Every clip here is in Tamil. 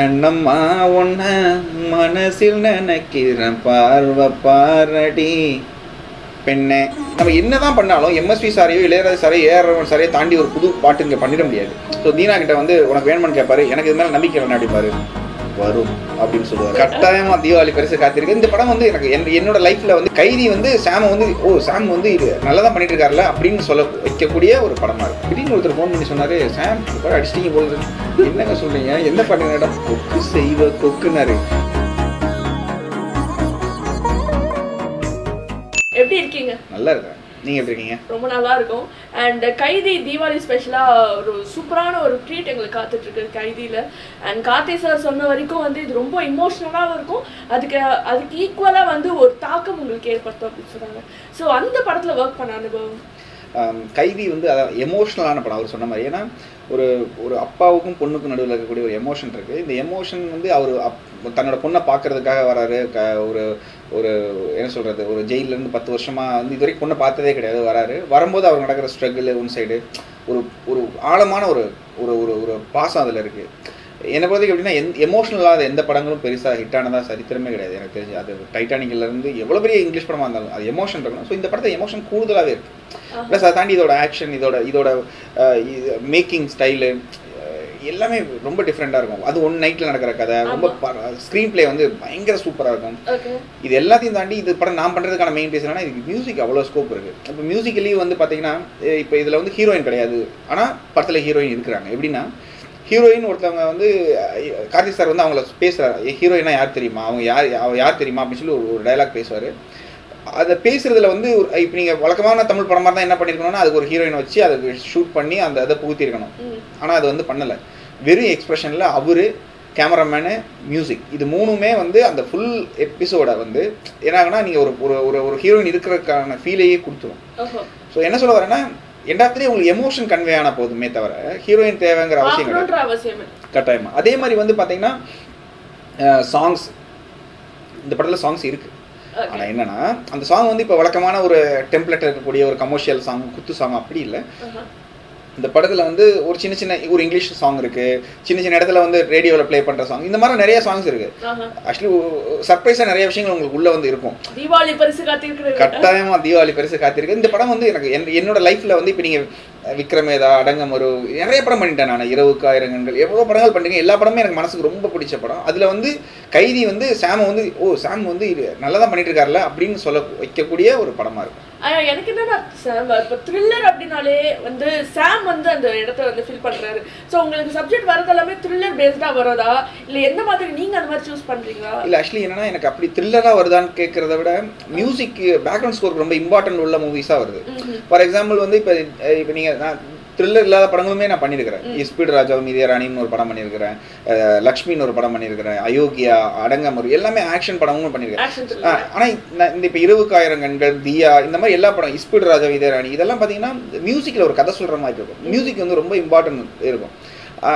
கண்ணம்மா உன்ன மனசில் நினைக்கிறேன். பார்வை பாரடி. பெண்ணே நம்ம என்னதான் பண்ணாலும் எம்எஸ்வி சாரையோ இளையராஜ சாரையோ ஏஆர் சாரையோ தாண்டி ஒரு புது பாட்டு இங்கே பண்ணிட முடியாது. ஸோ தீனா கிட்ட வந்து உனக்கு வேணுமான்னு கேட்பாரு எனக்கு இது மேலே நம்பிக்கை வேணும் அப்படிப்பாரு வரும் அப்படின்னு சொல்லுவார். கட்டாயமா தீபாவளி பரிசு காத்திருக்கு. இந்த படம் வந்து எனக்கு என் என்னோட லைஃப்ல வந்து கைதி வந்து சாம வந்து ஓ சாம் வந்து இது நல்லா தான் பண்ணிட்டு இருக்காருல்ல அப்படின்னு சொல்ல வைக்கக்கூடிய ஒரு படமா இருக்கு. திடீர்னு ஒருத்தர் ஃபோன் பண்ணி சொன்னாரு சாம் இப்போ அடிச்சிட்டீங்க போகுது என்னங்க சொல்றீங்க? என்ன பண்ணுங்க கொக்கு செய்வ கொக்குனாரு எப்படி இருக்கீங்க? நல்லா இருக்கேன். நீங்க எப்படி இருக்கீங்க ரொம்ப நல்லா இருக்கும் அண்ட் கைதி தீபாவளி ஸ்பெஷலா ஒரு சூப்பரான ஒரு ட்ரீட் எங்களுக்கு காத்துட்டு இருக்கு கைதியில. அண்ட் கார்த்தி சார் சொன்ன வரைக்கும் வந்து இது ரொம்ப இமோஷனலாகவும் இருக்கும். அதுக்கு அதுக்கு ஈக்குவலா வந்து ஒரு தாக்கம் உங்களுக்கு ஏற்படுத்தும் அப்படின்னு சொன்னாங்க ஸோ அந்த படத்துல ஒர்க் பண்ண அனுபவம்? கைதி வந்து அதான் எமோஷ்னலான படம் அவர் சொன்ன மாதிரி. ஏன்னா ஒரு ஒரு அப்பாவுக்கும் பொண்ணுக்கும் நடுவில் இருக்கக்கூடிய ஒரு எமோஷன் இருக்குது இந்த எமோஷன் வந்து அவர் அப் தன்னோட பொண்ணை பார்க்கறதுக்காக வராரு. க ஒரு ஒரு என்ன சொல்கிறது ஒரு ஜெயிலேருந்து இருந்து பத்து வருஷமாக வந்து இது வரைக்கும் பொண்ணை பார்த்ததே கிடையாது வராரு. வரும்போது அவர் நடக்கிற ஸ்ட்ரகிள் ஒன் சைடு ஒரு ஒரு ஆழமான ஒரு ஒரு ஒரு ஒரு பாசம் அதில் இருக்குது என்னை பொறுத்தவரைக்கும் எப்படின்னா எந்த எமோஷனலாக எந்த படங்களும் பெருசாக ஹிட் சரித்திரமே கிடையாது. எனக்கு தெரிஞ்சு அது டைட்டானிக்ல இருந்து எவ்வளோ பெரிய இங்கிலீஷ் படமாக இருந்தாலும் அது எமோஷன் இருக்கணும். ஸோ இந்த படத்தை எமோஷன் கூடுதலாகவே இருக்கு. ப்ளஸ் அதை தாண்டி இதோட ஆக்ஷன் இதோட இதோட மேக்கிங் ஸ்டைலு எல்லாமே ரொம்ப டிஃப்ரெண்ட்டாக இருக்கும். அது ஒன் நைட்டில் நடக்கிற கதை ரொம்ப ஸ்க்ரீன் ப்ளே வந்து பயங்கர சூப்பராக இருக்கும். இது எல்லாத்தையும் தாண்டி இது படம் நான் பண்ணுறதுக்கான மெயின் ரீசன் என்னன்னா இதுக்கு மியூசிக் அவ்வளோ ஸ்கோப் இருக்குது இப்போ மியூசிக்கலி வந்து பார்த்தீங்கன்னா இப்போ இதில் வந்து ஹீரோயின் கிடையாது. ஆனால் படத்தில் ஹீரோயின் இருக்கிறாங்க. எப்படின்னா ஹீரோயின் ஒருத்தவங்க வந்து கார்த்திக் சார் வந்து அவங்கள பேசுகிறார் ஹீரோயினா யார் தெரியுமா? அவங்க யார் அவ யார் தெரியுமா? அப்படின்னு சொல்லி ஒரு டைலாக் பேசுவார். அதை பேசுறதுல வந்து இப்போ நீங்கள் வழக்கமான தமிழ் படமாக தான் என்ன பண்ணியிருக்கணும்னா அதுக்கு ஒரு ஹீரோயின் வச்சு அதை ஷூட் பண்ணி அந்த இதை புகுத்திருக்கணும். ஆனால் அது வந்து பண்ணலை. வெறும் எக்ஸ்பிரஷனில் அவரு கேமராமேனு மியூசிக் இது மூணுமே வந்து அந்த ஃபுல் எபிசோட வந்து என்னாகனா நீங்கள் ஒரு ஒரு ஒரு ஹீரோயின் இருக்கிறதுக்கான ஃபீலையே கொடுத்துரும். ஸோ என்ன சொல்ல வரேன்னா எண்டாத்துலேயே உங்களுக்கு எமோஷன் கன்வே ஆன போதுமே தவிர ஹீரோயின் தேவைங்கிற அவசியம் கிடையாது பார்க்கணுன்ற அவசியம் இல்லை. கட்டாயமா அதே மாதிரி வந்து பார்த்தீங்கன்னா சாங்ஸ் இந்த படத்தில் சாங்ஸ் இருக்கு Okay. ஆனால் என்னன்னா அந்த சாங் வந்து இப்போ வழக்கமான ஒரு டெம்ப்ளேட் இருக்கக்கூடிய ஒரு கமர்ஷியல் சாங் குத்து சாங் அப்படி இல்லை ஆஹா. இந்த படத்துல வந்து ஒரு சின்ன சின்ன ஒரு இங்கிலீஷ் சாங் இருக்கு. சின்ன சின்ன இடத்துல வந்து ரேடியோவில் ப்ளே பண்ற சாங் இந்த மாதிரி நிறைய சாங்ஸ் இருக்கு. ஆக்சுவலி சர்ப்ரைஸா நிறைய விஷயங்கள் உங்களுக்கு உள்ள வந்து இருக்கும். தீபாவளி பரிசு காத்திருக்கிறது கட்டாயமா தீபாவளி பரிசு காத்திருக்கு. இந்த படம் வந்து எனக்கு என்- என்னோட லைஃப்ல வந்து இப்போ நீங்க விக்ரமேதா அடங்கமரு நிறைய படம் பண்ணிட்டேன் நான். இரவுக்கு ஆயிரங்கங்கள் எவ்வளோ படங்கள் பண்ணிட்டேன் எல்லா படமும் எனக்கு மனசுக்கு ரொம்ப பிடிச்ச படம். அதுல வந்து கைதி வந்து சாம் வந்து ஓ சாம் வந்து நல்லா தான் பண்ணிட்டு இருக்காருல்ல அப்படின்னு சொல்ல வைக்கக்கூடிய ஒரு படமா இருக்கும். ஆனா எனக்கு என்னன்னா சாம் இப்போ த்ரில்லர் அப்படின்னாலே வந்து சாம் வந்து அந்த இடத்த வந்து ஃபில் பண்றாரு. சோ உங்களுக்கு சப்ஜெக்ட் வரது எல்லாமே த்ரில்லர் பேஸ்டா வரதா? இல்ல எந்த மாதிரி நீங்க அந்த மாதிரி சூஸ் பண்றீங்களா? இல்ல ஆக்சுவலி என்னன்னா எனக்கு அப்படி த்ரில்லரா வருதான்னு கேட்கறத விட மியூசிக் பேக்ரவுண்ட் ஸ்கோர் ரொம்ப இம்பார்ட்டன்ட் உள்ள மூவிஸா வருது. ஃபார் எக்ஸாம்பிள் வந்து இப்போ இப்போ நீங்க நான் த்ரில்லர் இல்லாத படங்களுமே நான் பண்ணியிருக்கிறேன் ஸ்பீட் ராஜாவும் மீதிய ராணின்னு ஒரு படம் பண்ணியிருக்கிறேன் லக்ஷ்மின்னு ஒரு படம் பண்ணியிருக்கிறேன் அயோக்கியா அடங்கமரு எல்லாமே ஆக்ஷன் படமும் பண்ணியிருக்கிறேன் ஆக்ஷன் ஆ, த்ரில்லர் ஆனா இந்த- இப்போ இருபக்கு ஆயிரம் கண்கள் தியா இந்த மாதிரி எல்லா படம் ஸ்பீட் ராஜா விதய ராணி இதெல்லாம் பார்த்தீங்கன்னா மியூசிக்கில் ஒரு கதை சொல்ற மாதிரி இருக்கும். மியூசிக் வந்து ரொம்ப இம்பார்ட்டன்ட் இருக்கும்.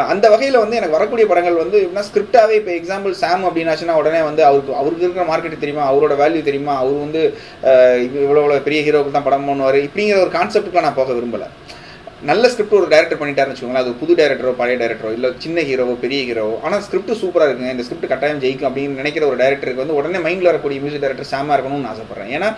அந்த வகையில் வந்து எனக்கு வரக்கூடிய படங்கள் வந்து எப்படின்னா ஸ்கிரிப்டாகவே இப்போ எக்ஸாம்பிள் சாம் அப்படின்னாச்சுன்னா உடனே வந்து அவருக்கு அவருக்கு இருக்கிற மார்க்கெட் தெரியுமா? அவரோட வேல்யூ தெரியுமா? அவர் வந்து இவ்வளோ பெரிய ஹீரோக்கு தான் படம் பண்ணுவார்? இப்படிங்கிற ஒரு கான்செப்ட்டுக்கு நான் போக விரும்பல. நல்ல ஸ்கிரிப்ட் ஒரு டேரக்டர் பண்ணிட்டாருன்னு வச்சுக்கோங்களேன். அது புது டேரக்டரோ பழைய டேரக்டரோ இல்லை சின்ன ஹீரோவோ பெரிய ஹீரோவோ ஆனால் ஸ்கிரிப்ட் சூப்பராக இருக்குங்க. இந்த ஸ்கிரிப்ட் கட்டாயம் ஜெயிக்கும் அப்படின்னு நினைக்கிற ஒரு டேரக்டருக்கு வந்து உடனே மைண்டில் வரக்கூடிய மியூசிக் டேரக்டர் சாமா இருக்கணும்னு ஆசைப்பட்றேன். ஏன்னா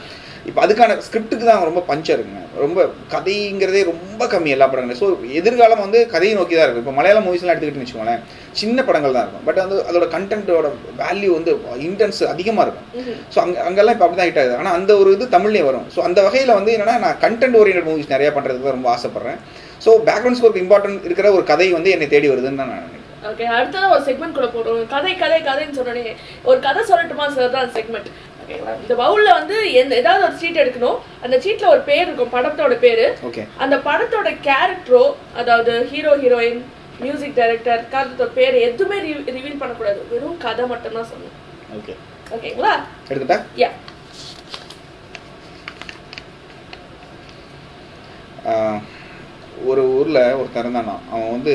இப்போ அதுக்கான ஸ்கிரிப்ட்டுக்கு தான் ரொம்ப பஞ்சம் இருக்குங்க. ரொம்ப கதைங்கிறதே ரொம்ப கம்மி எல்லா படங்களும் ஸோ எதிர்காலம் வந்து கதையை நோக்கி தான் இருக்கும் இப்போ மலையாள மூவிஸ்லாம் எடுத்துக்கிட்டுன்னு வச்சுக்கோங்களேன். சின்ன படங்கள் தான் இருக்கும். பட் வந்து அதோட கண்டென்ட்டோட வேல்யூ வந்து இன்டென்ஸ் அதிகமாக இருக்கும். ஸோ அங்கே அங்கெல்லாம் இப்போ அப்படி தான் ஹிட் ஆகுது. ஆனால் அந்த ஒரு இது தமிழ்லேயே வரும். ஸோ அந்த வகையில் வந்து என்னன்னா நான் கண்டென்ட் ஓரியன்ட் மூவிஸ் நிறையா பண்ணுறதுக்கு ரொம்ப ஆசைப்பட்றேன். ஸோ பேக்ரவுண்ட் ஸ்கோருக்கு இம்பார்ட்டன்ட் இருக்கிற ஒரு கதை வந்து என்னை தேடி வருதுன்னு தான் நான் நினைக்கிறேன். ஓகே அடுத்ததான் ஒரு செக்மெண்ட் கூட போடுறோம் கதை கதை கதைன்னு சொன்னோடனே ஒரு கதை சொல்லட்டுமா சார் தான் செக்மெண்ட் இந்த பவுல்ல வந்து எந்த ஏதாவது ஒரு சீட் எடுக்கணும். அந்த சீட்ல ஒரு பேர் இருக்கும் படத்தோட பேரு. ஓகே அந்த படத்தோட கேரக்டரோ அதாவது ஹீரோ ஹீரோயின் மியூசிக் டைரக்டர் கருத்தோட பேர் எதுவுமே ரிவீல் பண்ணக்கூடாது. வெறும் கதை மட்டும் தான் சொல்லணும் ஓகே ஓகேங்களா எடுத்துட்டா யா ஒரு ஊரில் ஒருத்தன் இருந்தானா? அவன் வந்து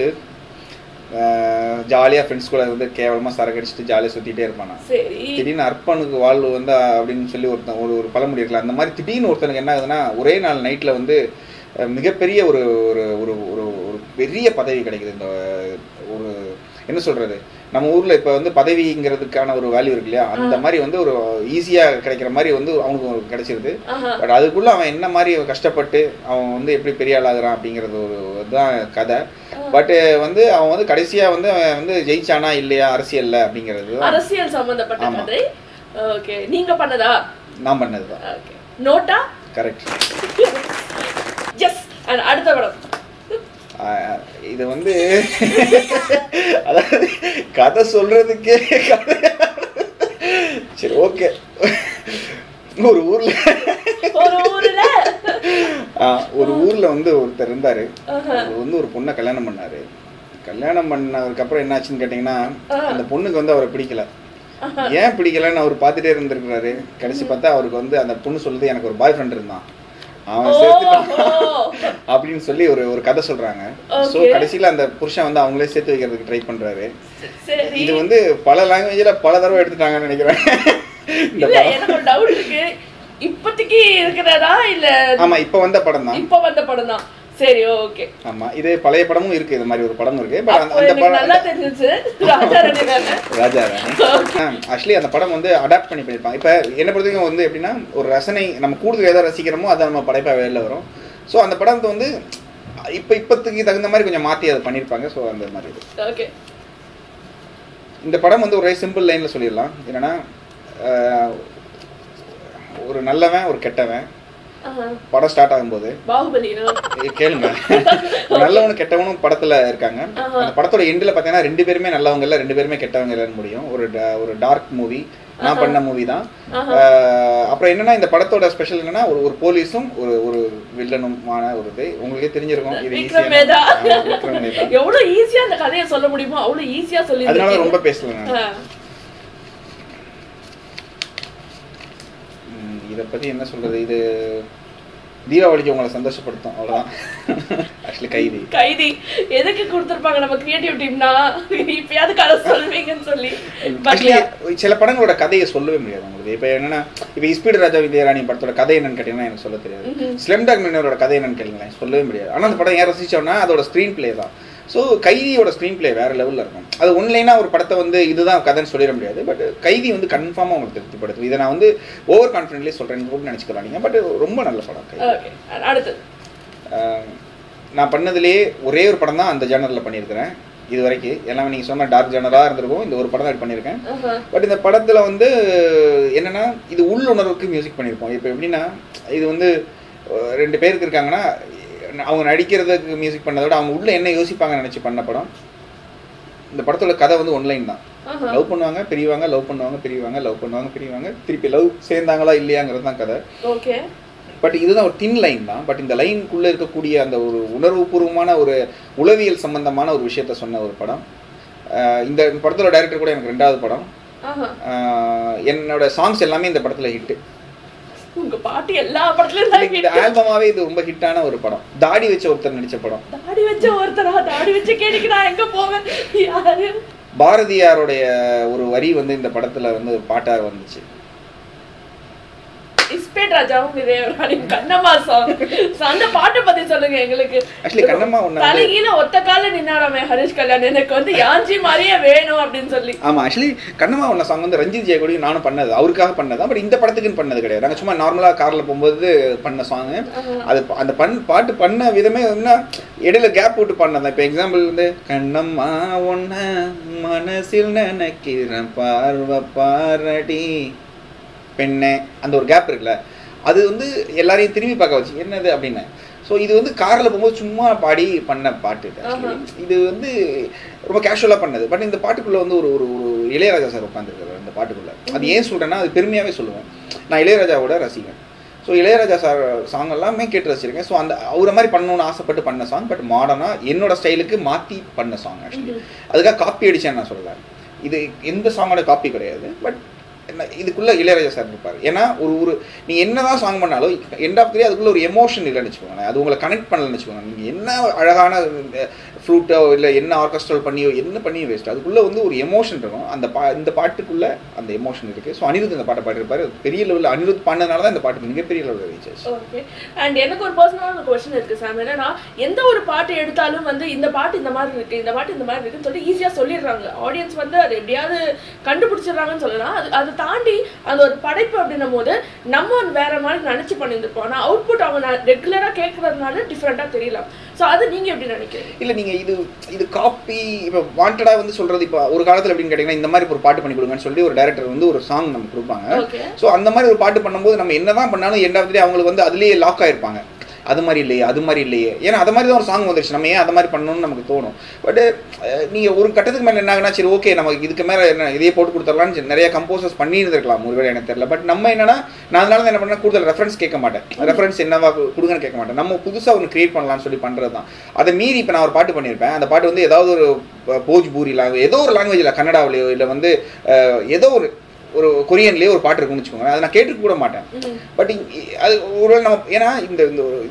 ஜாலியாக ஃப்ரெண்ட்ஸ் கூட வந்து கேவலமாக சரக்கு அடிச்சுட்டு ஜாலியாக சுற்றிட்டே இருப்பானா? சரி. திடீர்னு அர்ப்பனுக்கு வாழ்வு வந்து அப்படின்னு சொல்லி ஒருத்தன் ஒரு ஒரு பழமொழி இருக்குல்ல அந்த மாதிரி திடீர்னு ஒருத்தனுக்கு என்ன ஆகுதுன்னா ஒரே நாள் நைட்டில் வந்து மிகப்பெரிய ஒரு ஒரு ஒரு பெரிய பதவி கிடைக்குது இந்த ஒரு என்ன சொல்றது? நம்ம ஊர்ல இப்ப வந்து பதவிங்கிறதுக்கான ஒரு வேல்யூ இருக்கு இல்லையா? அந்த மாதிரி வந்து ஒரு ஈஸியா கிடைக்கிற மாதிரி வந்து அவனுக்கு கிடைச்சிருது. பட் அதுக்குள்ள அவன் என்ன மாதிரி கஷ்டப்பட்டு அவன் வந்து எப்படி பெரிய ஆளாகிறான் அப்படிங்கிறது ஒரு இதுதான் கதை. பட் வந்து அவன் வந்து கடைசியா வந்து அவன் வந்து ஜெயிச்சானா இல்லையா? அரசியல்ல அப்படிங்கிறது தான். அரசியல் சம்பந்தப்பட்ட ஆமா. கதை. ஓகே. நீங்க பண்ணதா? நான் பண்ணதுதான் okay. Nota? Correct yes and அடுத்த படம். இது வந்து அதாவது கதை சொல்றதுக்கே கதை. சரி ஓகே. ஒரு ஊர்ல ஒரு ஊர்ல? வந்து ஒருத்தர் இருந்தாரு. அவர் வந்து ஒரு பொண்ணை கல்யாணம் பண்ணாரு. கல்யாணம் பண்ணதுக்கு அப்புறம் என்னாச்சுன்னு கேட்டீங்கன்னா. அந்த பொண்ணுக்கு வந்து அவரை பிடிக்கல. ஏன் பிடிக்கலன்னு அவர் பார்த்துட்டே இருந்திருக்கிறாரு. கடைசி பார்த்தா அவருக்கு வந்து அந்த பொண்ணு சொல்லுது எனக்கு ஒரு பாய் ஃப்ரெண்ட் இருந்தான். அவன் சேர்த்துட்டான். அப்படின்னு சொல்லி ஒரு ஒரு கதை சொல்றாங்க. So Okay. கடைசியில அந்த புருஷன் வந்து அவங்களே சேர்த்து வைக்கிறதுக்கு ட்ரை பண்றாரு. இது வந்து பல லாங்குவேஜ்ல பல தடவை எடுத்துட்டாங்கன்னு நினைக்கிறேன். எனக்கு டவுட் இருக்கு. இப்போதைக்கு இருக்கிறதா இல்ல ஆமா இப்ப வந்த படம் தான் இப்ப வந்த படம் தான் சரி ஓகே ஆமா இது பழைய படமும் இருக்கு இது மாதிரி ஒரு படமும் இருக்கு. பட் அந்த எனக்கு நல்லா படம் தெரிஞ்சிச்சு. ராஜா ஆக்சுவலி அந்த படம் வந்து அடாப்ட் பண்ணி பண்ணியிருப்பாங்க. இப்போ என்ன பொறுத்தவரைக்கும் வந்து எப்படின்னா ஒரு ரசனை நம்ம கூடுதல் எதை ரசிக்கிறோமோ அதை நம்ம படைப்பா வெளில வரும். ஸோ அந்த படத்தை வந்து இப்போ இப்போத்துக்கு தகுந்த மாதிரி கொஞ்சம் மாற்றி அதை பண்ணியிருப்பாங்க. ஸோ அந்த மாதிரி ஓகே இந்த படம் வந்து ஒரே சிம்பிள் லைனில் சொல்லிடலாம். என்னன்னா ஒரு நல்லவன் ஒரு கெட்டவன். படம் ஸ்டார்ட் ஆகும்போது. கேளுங்க. நல்லவனும் கெட்டவனும் படத்துல இருக்காங்க. அந்த படத்தோட எண்டில் பார்த்தீங்கன்னா ரெண்டு பேருமே நல்லவங்க இல்ல ரெண்டு பேருமே கெட்டவங்க இல்லைன்னு முடியும். ஒரு ஒரு டார்க் மூவி நான் பண்ண மூவி தான். அப்புறம் என்னன்னா இந்த படத்தோட ஸ்பெஷல் என்னன்னா ஒரு ஒரு போலீஸும் ஒரு ஒரு வில்லனுமான ஒரு இது. உங்களுக்கே தெரிஞ்சிருக்கும். இது வேதா எவ்வளவு ஈஸியா அந்த கதையை சொல்ல முடியுமோ அவ்வளவு ஈஸியா சொல்லி அதனால ரொம்ப பேசல நான். இத பத்தி என்ன சொல்றது? இது தீபாவளிக்கு உங்களை சந்தோஷப்படுத்தும். அவ்வளவுதான். ஆக்சுவலி கைதி. கைதி. எதுக்கு கொடுத்திருப்பாங்க? நம்ம கிரியேட்டிவ் டீம்னா இப்பயாவது கதை சொல்வீங்கன்னு சொல்லி. சில படங்களோட கதையை சொல்லவே முடியாது உங்களுக்கு இப்போ என்னன்னா இப்போ இஸ்பீடு ராஜா வித்யாராணி படத்தோட கதை என்னன்னு கேட்டீங்கன்னா எனக்கு சொல்ல தெரியாது. ஸ்லெம் டாக் மின்னரோட கதை என்னன்னு கேளுங்களேன். சொல்லவே முடியாது. ஆனா அந்த படம் ஏன் ரசிச்சோம்னா அதோட ஸ்க்ரீன் பிளே தான். ஸோ கைதியோட ஸ்க்ரீன் பிளே வேற லெவலில் இருக்கும். அது ஒன்லைனா ஒரு படத்தை வந்து இதுதான் கதைன்னு சொல்லிட முடியாது. பட் கைதி வந்து கன்ஃபார்மாக உங்களுக்கு திருப்திப்படுத்தும். இதை நான் வந்து ஓவர் கான்ஃபிடென்ட்லேயே சொல்கிறேன்னு கூட நினச்சிக்கலாம் நீங்கள் பட் ரொம்ப நல்ல படம் ஆஹ் நான் பண்ணதுலேயே ஒரே ஒரு படம் தான் அந்த ஜேனரில் பண்ணியிருக்கிறேன். இது வரைக்கும். எல்லாமே நீங்கள் சொன்ன டார்க் ஜேனராக இருந்திருக்கும். இந்த ஒரு படம் தான் பண்ணியிருக்கேன். பட் இந்த படத்தில் வந்து என்னன்னா இது உள்ளுணர்வுக்கு மியூசிக் பண்ணியிருப்போம். இப்போ எப்படின்னா இது வந்து ரெண்டு பேருக்கு இருக்காங்கன்னா அவங்க நடிக்கிறதுக்கு மியூசிக் பண்ணதை விட அவங்க உள்ள என்ன யோசிப்பாங்கன்னு நினச்சி பண்ண படம் இந்த படத்தோட கதை வந்து ஒன்லைன் தான். லவ் பண்ணுவாங்க பிரிவாங்க லவ் பண்ணுவாங்க பிரிவாங்க லவ் பண்ணுவாங்க பிரிவாங்க திருப்பி லவ் சேர்ந்தாங்களா இல்லையாங்கிறது தான் கதை. ஓகே பட் இதுதான் ஒரு தின் லைன் தான். பட் இந்த லைனுக்குள்ளே இருக்கக்கூடிய அந்த ஒரு உணர்வுபூர்வமான ஒரு உளவியல் சம்பந்தமான ஒரு விஷயத்த சொன்ன ஒரு படம். இந்த படத்தோட டைரக்டர் கூட எனக்கு ரெண்டாவது படம். என்னோட சாங்ஸ் எல்லாமே இந்த படத்துல ஹிட் உங்க பாட்டு எல்லா படத்துலயும் இந்த. ஆல்பமாவே இது ரொம்ப ஹிட்டான ஒரு படம். தாடி வச்ச ஒருத்தர் நடிச்ச படம். தாடி வச்ச ஒருத்தரா? தாடி வச்ச கேடிக்கு நான் எங்க போவேன்? யாரு? பாரதியாருடைய ஒரு வரி வந்து இந்த படத்துல வந்து பாட்டா வந்துச்சு. ராஜாவும் இதேவராணியும் கண்ணம்மா சாங் அந்த பாட்டை பத்தி சொல்லுங்க எங்களுக்கு. தலைகீழ ஒத்த கால நின்னாராமே ஹரிஷ் கல்யாண். எனக்கு வந்து யாஞ்சி மாதிரியே வேணும் அப்படின்னு சொல்லி. ஆமா ஆக்சுவலி கண்ணம்மா ஒன்ன சாங் வந்து ரஞ்சித் ஜெயகொடி நானும் பண்ணது. அவருக்காக பண்ணதா? பட் இந்த படத்துக்குன்னு பண்ணது கிடையாது. நாங்க சும்மா நார்மலா கார்ல போகும்போது பண்ண சாங் அது அந்த பண் பாட்டு பண்ண விதமே என்ன இடையில கேப் விட்டு பண்ணதான் இப்போ எக்ஸாம்பிள் வந்து கண்ணம்மா ஒன்ன மனசில் நினைக்கிறேன் பார்வை பாரடி. பெண்ணே அந்த ஒரு கேப் இருக்குல்ல? அது வந்து எல்லாரையும் திரும்பி பார்க்க வச்சு என்னது அப்படின்னு. ஸோ இது வந்து காரில் போகும்போது சும்மா பாடி பண்ண பாட்டு இது வந்து ரொம்ப கேஷுவலாக பண்ணது. பட் இந்த பாட்டுக்குள்ளே வந்து ஒரு ஒரு ஒரு இளையராஜா சார் உட்காந்துருக்காரு அந்த பாட்டுக்குள்ளே. அது ஏன் சொல்கிறேன்னா அது பெருமையாகவே சொல்லுவேன். நான் இளையராஜாவோட ரசிகன். ஸோ இளையராஜா சார் சாங் எல்லாமே கேட்டு ரசிச்சிருக்கேன். ஸோ அந்த அவரை மாதிரி பண்ணணும்னு ஆசைப்பட்டு பண்ண சாங் பட் மாடர்னாக என்னோட ஸ்டைலுக்கு மாற்றி பண்ண சாங் ஆக்சுவலி அதுக்காக காப்பி அடிச்சேன்னு நான் சொல்லல. இது எந்த சாங்கோட காப்பி கிடையாது. பட் இதுக்குள்ளே இளையராஜா சார் இருப்பார். ஏன்னா ஒரு ஒரு நீ என்னதான் சாங் பண்ணாலும் எண்ட் ஆஃப் த்ரீ அதுக்குள்ள ஒரு எமோஷன் இல்லைன்னு வச்சுக்கோங்களேன். அது உங்களை கனெக்ட் பண்ணலன்னு வச்சுக்கோங்க. நீங்கள் என்ன அழகான ஃப்ரூட்டோ இல்லை என்ன ஆர்கெஸ்ட்ரல் பண்ணியோ என்ன பண்ணியோ வேஸ்ட் அதுக்குள்ளே வந்து ஒரு எமோஷன் இருக்கும். அந்த பா இந்த பாட்டுக்குள்ளே அந்த எமோஷன் இருக்குது ஸோ அனிருத் இந்த பாட்டை பாடிருப்பாரு பெரிய லெவலில் அனிருத் பண்ணதுனால தான் இந்த பாட்டு மிகப்பெரிய லெவலில் ரீச் ஓகே அண்ட் எனக்கு ஒரு பர்சனலான கொஸ்டின் இருக்குது சார் என்னன்னா எந்த ஒரு பாட்டு எடுத்தாலும் வந்து இந்த பாட்டு இந்த மாதிரி இருக்கு இந்த பாட்டு இந்த மாதிரி இருக்குன்னு சொல்லி ஈஸியாக சொல்லிடுறாங்க. ஆடியன்ஸ் வந்து அது எப்படியாவது கண்டுபிடிச்சிடுறாங்கன்னு சொல்லலாம். அது அதை தாண்டி அந்த ஒரு படைப்பு அப்படின்னும் போது நம்ம வேற மாதிரி நினைச்சு பண்ணியிருந்திருப்போம். அவுட் அவுட்புட் அவங்க ரெகுலரா கேட்கறதுனால டிஃப்ரெண்ட்டாக தெரியலாம். ஸோ அது நீங்க எப்படி நினைக்கிறீங்க? இல்லை நீங்கள் இது இது காப்பி இப்போ வாண்டடாக வந்து சொல்கிறது இப்போ ஒரு காலத்தில் எப்படின்னு கேட்டிங்கன்னா இந்த மாதிரி ஒரு பாட்டு பண்ணி கொடுங்கன்னு சொல்லி ஒரு டேரக்டர் வந்து ஒரு சாங் நமக்கு கொடுப்பாங்க. ஸோ அந்த மாதிரி ஒரு பாட்டு பண்ணும்போது நம்ம என்னதான் பண்ணாலும் எண்ட் ஆஃப் அவங்களுக்கு வந்து அதுலேயே லாக் ஆயிருப்பாங்க. அது மாதிரி இல்லையே அது மாதிரி இல்லையே. ஏன்னா அது மாதிரி தான் ஒரு சாங் வந்துருச்சு. நம்ம ஏன் அது மாதிரி பண்ணணும்னு நமக்கு தோணும். பட் நீங்கள் ஒரு கட்டத்துக்கு மேலே என்ன ஆகுனா சரி ஓகே நமக்கு இதுக்கு மேலே என்ன இதையே போட்டு கொடுத்துடலாம்னு நிறைய கம்போசர்ஸ் பண்ணியிருந்திருக்கலாம். ஒருவேளை எனக்கு தெரியல. பட் நம்ம என்னன்னா நான் அதனால தான் என்ன பண்ணேன் கூடுதல் ரெஃபரன்ஸ் கேட்க மாட்டேன். ரெஃபரன்ஸ் என்னவா கொடுங்கன்னு கேட்க மாட்டேன். நம்ம புதுசாக ஒன்று கிரியேட் பண்ணலாம்னு சொல்லி பண்ணுறது தான். அதை மீறி இப்போ நான் ஒரு பாட்டு பண்ணியிருப்பேன். அந்த பாட்டு வந்து ஏதாவது ஒரு போஜ்பூரி லாங்குவேஜ் ஏதோ ஒரு லாங்குவேஜில் கன்னடாவிலையோ இல்லை வந்து ஏதோ ஒரு ஒரு கொரியன்லேயே ஒரு பாட்டு இருக்குன்னு வச்சுக்கோங்க அதை நான் கூட மாட்டேன். பட் அது ஒருவேளை நம்ம ஏன்னா இந்த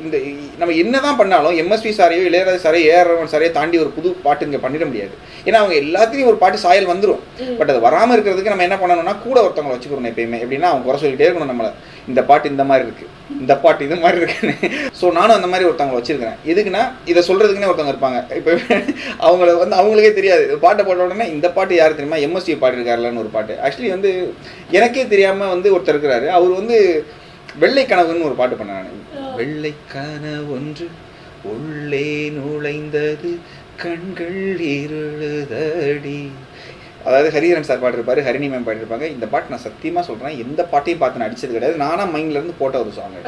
இந்த நம்ம என்னதான் பண்ணாலும் எம்எஸ்வி சாரையோ இளையராஜா சாரையோ ஏஆர் ரஹ்மான் சாரையோ தாண்டி ஒரு புது பாட்டு இங்கே பண்ணிட முடியாது. ஏன்னா அவங்க எல்லாத்துலேயும் ஒரு பாட்டு சாயல் வந்துடும் பட் அது வராமல் இருக்கிறதுக்கு நம்ம என்ன பண்ணணும்னா கூட ஒருத்தவங்களை வச்சுக்கிறோம் எப்பயுமே. எப்படின்னா அவங்க குறை சொல்லிட்டே இருக்கணும் நம்மளை. இந்த பாட்டு இந்த மாதிரி இருக்கு இந்த பாட்டு இது மாதிரி இருக்குன்னு. ஸோ நானும் அந்த மாதிரி ஒருத்தவங்களை வச்சிருக்கிறேன். எதுக்குன்னா இதை சொல்றதுக்குன்னே ஒருத்தவங்க இருப்பாங்க. இப்போ அவங்கள வந்து அவங்களுக்கே தெரியாது. பாட்டை போட்ட உடனே இந்த பாட்டு யார் தெரியுமா? எம்எஸ்சி பாடிருக்காருலன்னு ஒரு பாட்டு. ஆக்சுவலி வந்து எனக்கே தெரியாம வந்து ஒருத்தர் இருக்கிறாரு. அவர் வந்து வெள்ளை கனவுன்னு ஒரு பாட்டு பண்ணாரு வெள்ளை கனவு ஒன்று உள்ளே நுழைந்தது கண்கள் இருளுதடி. அதாவது ஹரிஹரன் சார் பாடிருப்பாரு ஹரிணி மேம் பாடிருப்பாங்க இந்த பாட்டு நான் சத்தியமா சொல்றேன். எந்த பாட்டையும் பார்த்து நான் அடிச்சது கிடையாது. நானா மைண்ட்ல இருந்து போட்ட ஒரு சாங்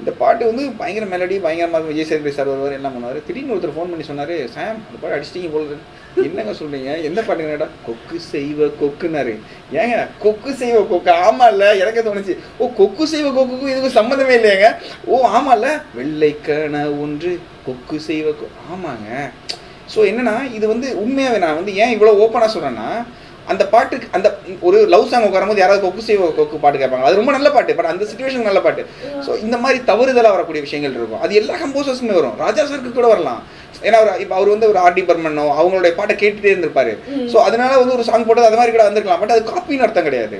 இந்த பாட்டு வந்து பயங்கர மெலடி பயங்கரமாக விஜய் சேதுபதி சார் வருவார் எல்லாம் பண்ணுவார். திடீர்னு ஒருத்தர் ஃபோன் பண்ணி சொன்னார் சாம் அந்த பாட்டு அடிச்சிட்டீங்க போல இருக்கு." என்னங்க சொல்றீங்க? எந்த பாட்டுங்கடா கொக்கு செய்வ கொக்குனாரு ஏங்க கொக்கு செய்வ கொக்கு. ஆமா இல்ல எனக்கே தோணுச்சு. ஓ கொக்கு செய்வ கொக்குக்கும் இதுக்கும் சம்மந்தமே இல்லையாங்க? ஓ ஆமா இல்ல. வெள்ளைக்கண ஒன்று கொக்கு செய்வ கொ ஆமாங்க. ஸோ என்னன்னா இது வந்து உண்மையாவே நான் வந்து ஏன் இவ்வளோ ஓப்பனாக சொல்றேன்னா அந்த பாட்டுக்கு அந்த ஒரு லவ் சாங் உட்காரும்போது யாராவது கொக்கு செய்வ கொக்கு பாட்டு கேட்பாங்க. அது ரொம்ப நல்ல பாட்டு பட் அந்த சுச்சுவேஷன் நல்ல பாட்டு. ஸோ இந்த மாதிரி தவறுதலாக வரக்கூடிய விஷயங்கள் இருக்கும். அது எல்லா கம்போசர்ஸுமே வரும். ராஜா சருக்கு கூட வரலாம். ஏன்னா அவர் இப்போ அவர் வந்து ஒரு ஆர்டி பர்மனோ அவங்களுடைய பாட்டை கேட்டுட்டே இருந்திருப்பாரு. ஸோ அதனால வந்து ஒரு சாங் போட்டது அது மாதிரி கூட வந்திருக்கலாம். பட் அது காப்பின்னு அர்த்தம் கிடையாது.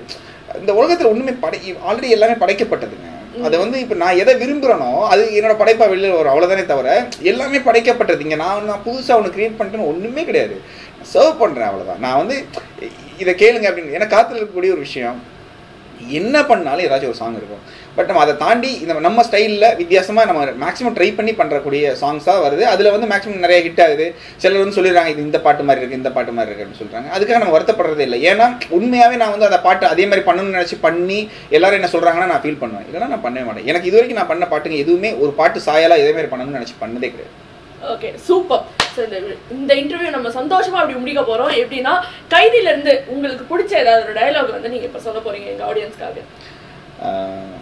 இந்த உலகத்தில் ஒன்றுமே படை ஆல்ரெடி எல்லாமே படைக்கப்பட்டதுங்க. அதை வந்து இப்போ நான் எதை விரும்புகிறேனோ அது என்னோட படைப்பா வெளியில் வரும். அவ்வளோதானே தவிர எல்லாமே படைக்கப்பட்டது. இங்கே நான் நான் புதுசாக ஒன்று கிரியேட் பண்ணிட்டேன்னு ஒன்றுமே கிடையாது. சர்வ் பண்ணுறேன் அவ்வளோதான் நான் வந்து இதை கேளுங்க அப்படின்னு. எனக்கு காத்துல இருக்கக்கூடிய ஒரு விஷயம் என்ன பண்ணாலும் ஏதாச்சும் ஒரு சாங் இருக்கும். பட் நம்ம அதை தாண்டி இந்த நம்ம ஸ்டைலில் வித்தியாசமாக நம்ம மேக்ஸிமம் ட்ரை பண்ணி பண்ணுறக்கூடிய சாங்ஸாக வருது. அதில் வந்து மேக்ஸிமம் நிறைய ஹிட் ஆகுது. சிலர் வந்து சொல்லிடுறாங்க இது இந்த பாட்டு மாதிரி இருக்குது இந்த பாட்டு மாதிரி இருக்குன்னு சொல்கிறாங்க அதுக்காக நம்ம வருத்தப்படுறதே இல்லை. ஏன்னா உண்மையாகவே நான் வந்து அந்த பாட்டு அதே மாதிரி பண்ணணும்னு நினச்சி பண்ணி எல்லாரும் என்ன சொல்கிறாங்கன்னா நான் ஃபீல் பண்ணுவேன். இல்லைன்னா நான் பண்ணவே மாட்டேன். எனக்கு இது வரைக்கும் நான் பண்ண பாட்டுங்க எதுவுமே ஒரு பாட்டு சாயலாக இதே மாதிரி பண்ணணும்னு நினச்சி பண்ணதே கிடையாது. ஓகே சூப்பர் ஸோ இந்த இந்த இன்டர்வியூ நம்ம சந்தோஷமா அப்படி முடிக்க போறோம். எப்படின்னா கைதில இருந்து உங்களுக்கு பிடிச்ச ஏதாவது ஒரு டயலாக் வந்து நீங்க இப்ப சொல்ல போறீங்க எங்க ஆடியன்ஸ்க்காக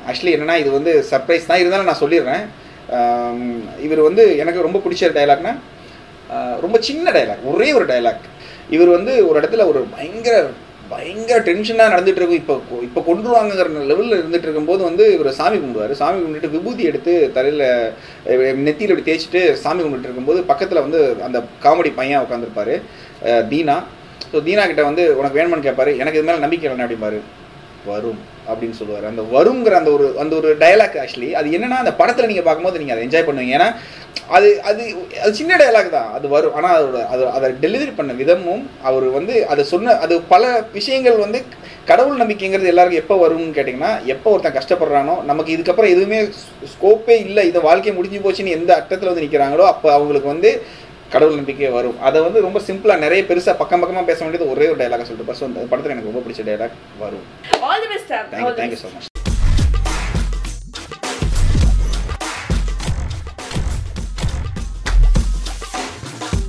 ஆக்சுவலி என்னன்னா இது வந்து சர்ப்ரைஸ் தான். இருந்தாலும் நான் சொல்லிடுறேன். இவர் வந்து எனக்கு ரொம்ப பிடிச்ச டைலாக்னா ரொம்ப சின்ன டைலாக் ஒரே ஒரு டைலாக் இவர் வந்து ஒரு இடத்துல ஒரு பயங்கர பயங்கர டென்ஷனாக நடந்துட்டு இருக்கும் இப்போ இப்போ கொண்டுருவாங்கிற லெவலில் இருந்துட்டு இருக்கும்போது வந்து இவர் சாமி கும்பிடுவார். சாமி கும்பிட்டுட்டு விபூதி எடுத்து தலையில் நெத்தியில் இப்படி தேய்ச்சிட்டு சாமி கும்பிட்டு இருக்கும்போது பக்கத்தில் வந்து அந்த காமெடி பையன் உட்காந்துருப்பாரு தீனா. ஸோ தீனா கிட்ட வந்து உனக்கு வேணுமான்னு கேட்பாரு எனக்கு இது மேலே நம்பிக்கை இல்லைன்னு அப்படிம்பாரு. வரும் அப்படின்னு சொல்லுவார். அந்த வருங்கிற அந்த ஒரு அந்த ஒரு டயலாக் ஆக்சுவலி அது என்னன்னா அந்த படத்தில் நீங்கள் பார்க்கும்போது நீங்கள் அதை என்ஜாய் பண்ணுவீங்க. ஏன்னா அது அது அது சின்ன டயலாக் தான். அது வரும். ஆனால் அதோட அது அதை டெலிவரி பண்ண விதமும் அவர் வந்து அதை சொன்ன அது பல விஷயங்கள் வந்து கடவுள் நம்பிக்கைங்கிறது எல்லாருக்கும் எப்போ வரும்னு கேட்டிங்கன்னா எப்போ ஒருத்தன் கஷ்டப்படுறானோ நமக்கு இதுக்கப்புறம் எதுவுமே ஸ்கோப்பே இல்லை. இதை வாழ்க்கை முடிஞ்சு போச்சுன்னு எந்த அர்த்தத்தில் வந்து நிற்கிறாங்களோ அப்போ அவங்களுக்கு வந்து கடவுள் நம்பிக்கை வரும். அதை வந்து ரொம்ப சிம்பிளாக நிறைய பெருசாக பக்கம் பக்கமாக பேச வேண்டியது ஒரே ஒரு டயலாக சொல்லிட்டு ஸோ அந்த படத்தில் எனக்கு ரொம்ப பிடிச்ச டயலாக் வரும். Thank you thank you so much